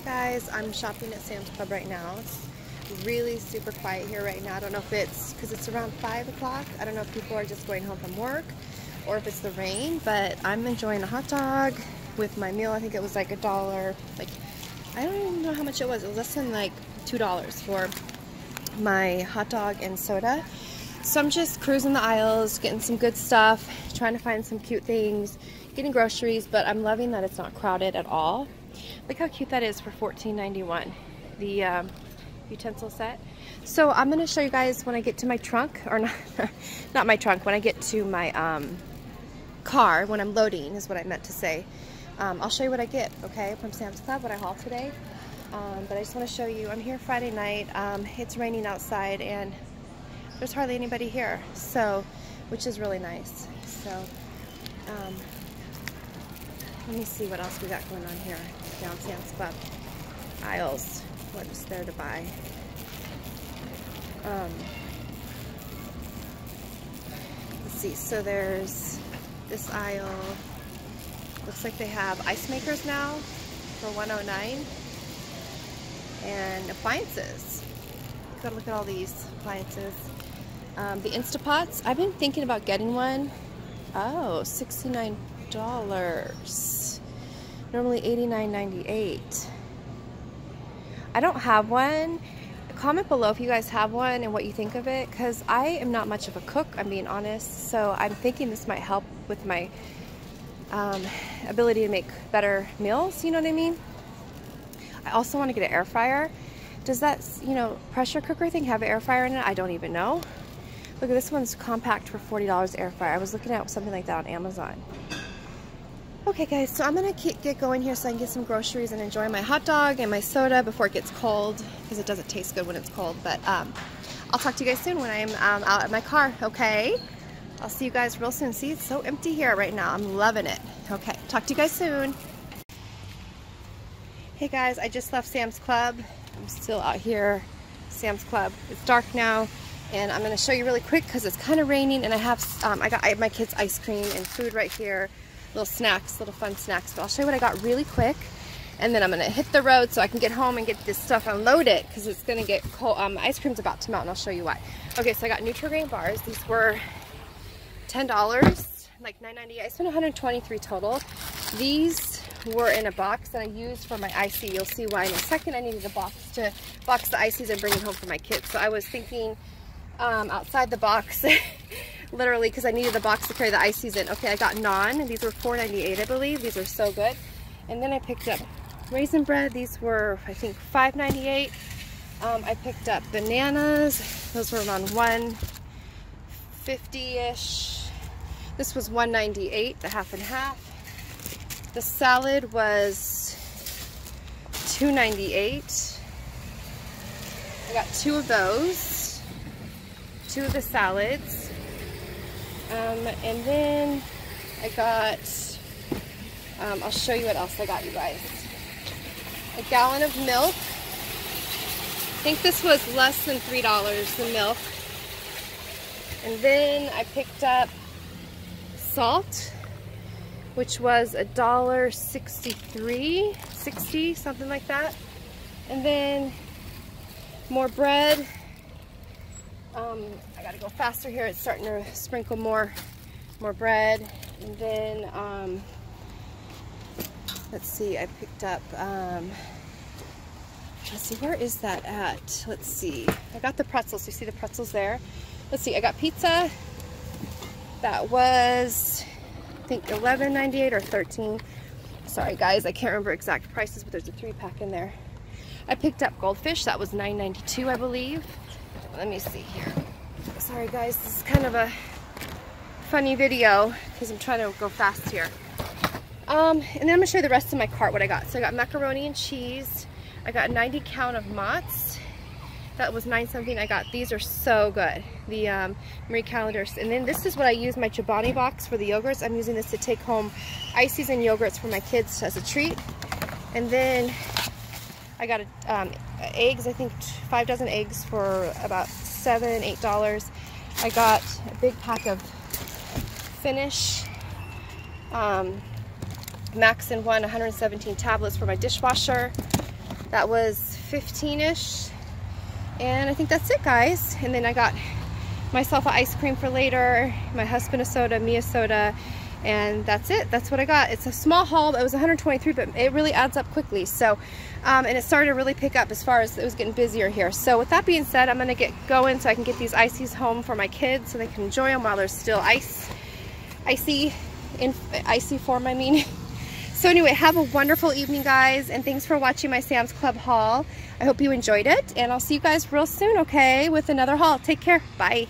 Hey guys, I'm shopping at Sam's Club right now. It's really super quiet here right now. I don't know if it's because it's around 5 o'clock. I don't know if people are just going home from work or if it's the rain, but I'm enjoying a hot dog with my meal. I think it was like a dollar. Like, I don't even know how much it was. It was less than like $2 for my hot dog and soda. So I'm just cruising the aisles, getting some good stuff, trying to find some cute things, getting groceries, but I'm loving that it's not crowded at all. Look how cute that is for $14.91. The um, utensil set. So I'm going to show you guys when I get to my trunk, or not, not my trunk, when I get to my um, car, when I'm loading is what I meant to say. Um, I'll show you what I get, okay, from Sam's Club, what I haul today. Um, but I just want to show you, I'm here Friday night, um, it's raining outside and there's hardly anybody here, so, which is really nice. So, um, let me see what else we got going on here down Sam's Club. Aisles, what is there to buy? Um, let's see, so there's this aisle, looks like they have ice makers now for 109 and appliances. You gotta look at all these appliances. Um, the Instapots, I've been thinking about getting one. Oh, $69. Normally $89.98. I don't have one. Comment below if you guys have one and what you think of it because I am not much of a cook, I'm being honest. So I'm thinking this might help with my um, ability to make better meals, you know what I mean? I also want to get an air fryer. Does that, you know, pressure cooker thing have an air fryer in it? I don't even know. Look at this one's compact for $40 air fryer. I was looking at something like that on Amazon. Okay guys, so I'm gonna get going here so I can get some groceries and enjoy my hot dog and my soda before it gets cold because it doesn't taste good when it's cold. But um, I'll talk to you guys soon when I'm um, out at my car, okay? I'll see you guys real soon. See, it's so empty here right now. I'm loving it. Okay, talk to you guys soon. Hey guys, I just left Sam's Club. I'm still out here, Sam's Club. It's dark now and I'm to show you really quick because it's kind of raining and I have um, I got I have my kids ice cream and food right here little snacks little fun snacks. But I'll show you what I got really quick and then I'm gonna hit the road so I can get home and get this stuff unloaded because it's gonna get cold. Um, ice cream's about to melt and I'll show you why. Okay so I got Nutri-Grain bars. These were ten dollars like $9.98 I spent 123 total. These were in a box that I used for my icy you'll see why in a second. I needed a box to box the ices and bring it home for my kids. So I was thinking um, outside the box, literally, because I needed the box to carry the ices in. Okay, I got naan. These were $4.98, I believe. These are so good. And then I picked up raisin bread. These were, I think, $5.98. Um, I picked up bananas. Those were around 150-ish. This was 198, the half and half. The salad was 298. I got two of those two of the salads. Um, and then I got, um, I'll show you what else I got, you guys. A gallon of milk. I think this was less than $3, the milk. And then I picked up salt, which was a dollar sixty-three, sixty, something like that. And then more bread, um, I gotta go faster here. It's starting to sprinkle more, more bread. And then, um, let's see, I picked up, um, let's see, where is that at? Let's see. I got the pretzels. You see the pretzels there? Let's see, I got pizza. That was, I think, $11.98 or 13 Sorry guys, I can't remember exact prices, but there's a three pack in there. I picked up goldfish. That was $9.92, I believe let me see here. Sorry guys, this is kind of a funny video because I'm trying to go fast here. Um, and then I'm gonna show you the rest of my cart, what I got. So I got macaroni and cheese. I got 90 count of Mott's. That was nine something. I got these are so good. The um, Marie Callender's. And then this is what I use my Chobani box for the yogurts. I'm using this to take home ices and yogurts for my kids as a treat. And then I got a, um, eggs, I think five dozen eggs for about seven, eight dollars. I got a big pack of Finish um, Max in one 117 tablets for my dishwasher. That was 15-ish. And I think that's it, guys. And then I got myself an ice cream for later, my husband a soda, me a soda, and that's it. That's what I got. It's a small haul. It was 123, but it really adds up quickly. So, um, and it started to really pick up as far as it was getting busier here. So with that being said, I'm going to get going so I can get these ices home for my kids so they can enjoy them while there's still ice, icy, in icy form, I mean. So anyway, have a wonderful evening, guys, and thanks for watching my Sam's Club haul. I hope you enjoyed it, and I'll see you guys real soon, okay, with another haul. Take care. Bye.